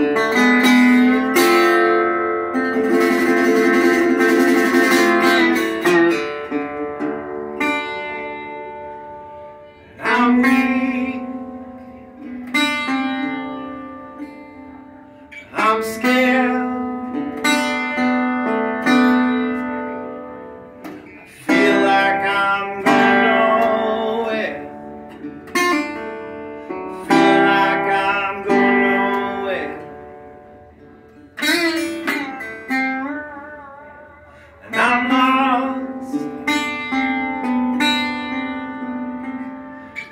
I'm weak.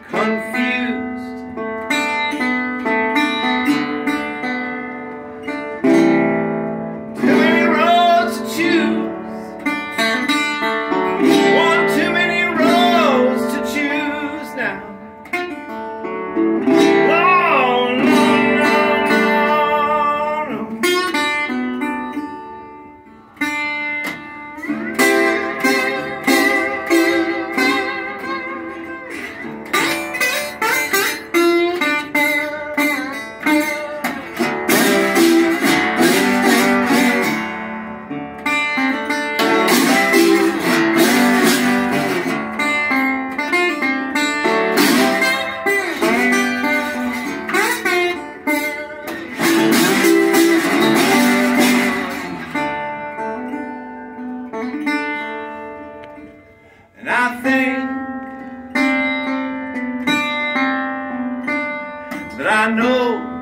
Confused. I know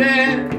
and